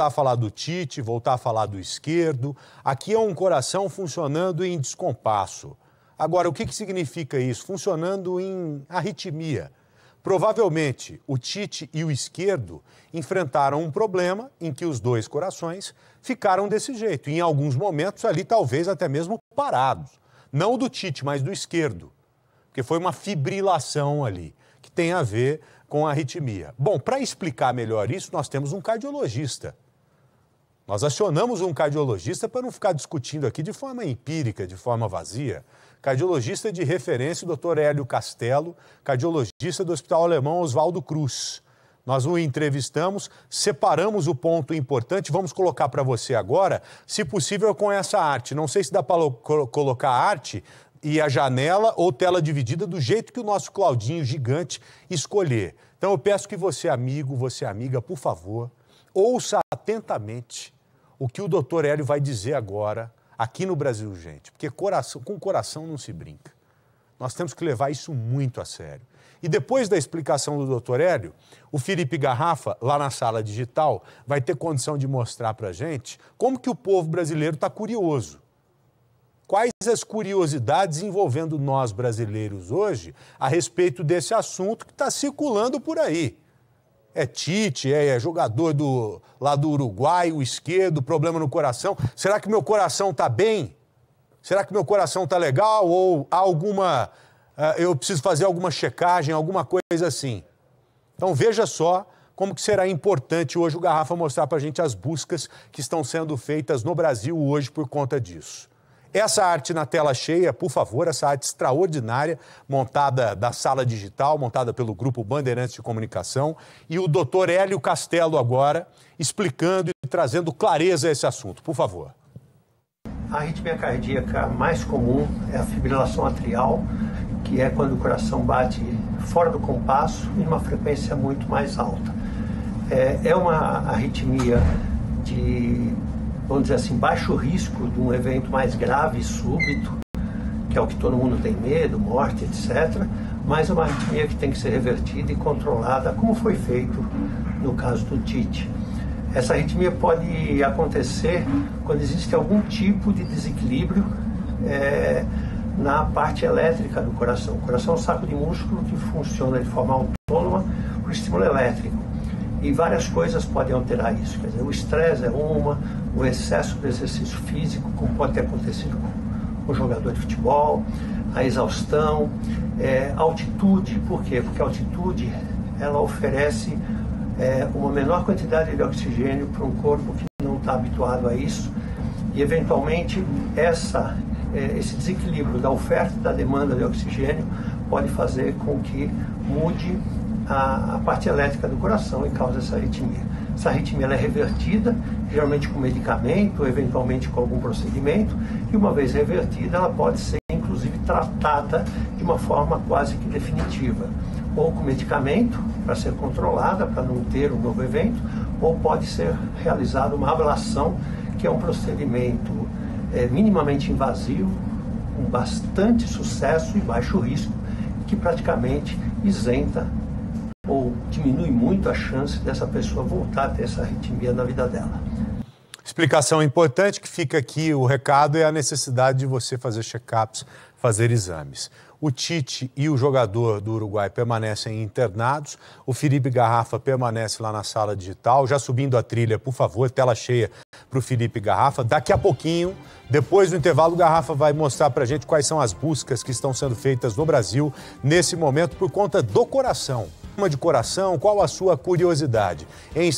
voltar a falar do Tite, voltar a falar do esquerdo. Aqui é um coração funcionando em descompasso. Agora, o que, que significa isso? Funcionando em arritmia. Provavelmente o Tite e o esquerdo enfrentaram um problema em que os dois corações ficaram desse jeito. Em alguns momentos ali, talvez até mesmo parados. Não do Tite, mas do esquerdo. Porque foi uma fibrilação ali, que tem a ver com a arritmia. Bom, para explicar melhor isso, nós temos um cardiologista. Nós acionamos um cardiologista para não ficar discutindo aqui de forma empírica, de forma vazia. Cardiologista de referência, o Dr. Hélio Castelo, cardiologista do Hospital Alemão Oswaldo Cruz. Nós o entrevistamos, separamos o ponto importante, vamos colocar para você agora, se possível com essa arte. Não sei se dá para colocar a arte e a janela ou tela dividida do jeito que o nosso Claudinho gigante escolher. Então eu peço que você, amigo, você, amiga, por favor, ouça atentamente o que o doutor Hélio vai dizer agora aqui no Brasil, gente. Porque coração, com coração não se brinca. Nós temos que levar isso muito a sério. E depois da explicação do doutor Hélio, o Felipe Garrafa, lá na sala digital, vai ter condição de mostrar para a gente como que o povo brasileiro está curioso quais as curiosidades envolvendo nós brasileiros hoje a respeito desse assunto que está circulando por aí. É Tite, é, é, jogador do, lá do Uruguai, o esquerdo, problema no coração. Será que meu coração está bem? Será que meu coração está legal? Ou há alguma. Uh, eu preciso fazer alguma checagem, alguma coisa assim? Então veja só como que será importante hoje o Garrafa mostrar para a gente as buscas que estão sendo feitas no Brasil hoje por conta disso. Essa arte na tela cheia, por favor, essa arte extraordinária, montada da sala digital, montada pelo Grupo Bandeirantes de Comunicação, e o doutor Hélio Castelo agora, explicando e trazendo clareza a esse assunto. Por favor. A arritmia cardíaca mais comum é a fibrilação atrial, que é quando o coração bate fora do compasso e numa frequência muito mais alta. É, é uma arritmia de vamos dizer assim, baixo risco de um evento mais grave e súbito, que é o que todo mundo tem medo, morte, etc., mas uma arritmia que tem que ser revertida e controlada, como foi feito no caso do Tite. Essa arritmia pode acontecer quando existe algum tipo de desequilíbrio é, na parte elétrica do coração. O coração é um saco de músculo que funciona de forma autônoma por estímulo elétrico e várias coisas podem alterar isso. Quer dizer, o estresse é uma, o excesso de exercício físico, como pode ter acontecido com o jogador de futebol, a exaustão, é, altitude, por quê? Porque a altitude ela oferece é, uma menor quantidade de oxigênio para um corpo que não está habituado a isso e eventualmente essa, é, esse desequilíbrio da oferta e da demanda de oxigênio pode fazer com que mude a, a parte elétrica do coração e causa essa arritmia. Essa arritmia é revertida, geralmente com medicamento, eventualmente com algum procedimento, e uma vez revertida, ela pode ser inclusive tratada de uma forma quase que definitiva, ou com medicamento para ser controlada, para não ter um novo evento, ou pode ser realizada uma ablação, que é um procedimento é, minimamente invasivo, com bastante sucesso e baixo risco, que praticamente isenta ou diminui muito a chance dessa pessoa voltar a ter essa arritmia na vida dela. Explicação importante que fica aqui o recado é a necessidade de você fazer check-ups, fazer exames. O Tite e o jogador do Uruguai permanecem internados. O Felipe Garrafa permanece lá na sala digital. Já subindo a trilha, por favor, tela cheia para o Felipe Garrafa. Daqui a pouquinho, depois do intervalo, o Garrafa vai mostrar para a gente quais são as buscas que estão sendo feitas no Brasil nesse momento por conta do coração de coração, qual a sua curiosidade? Em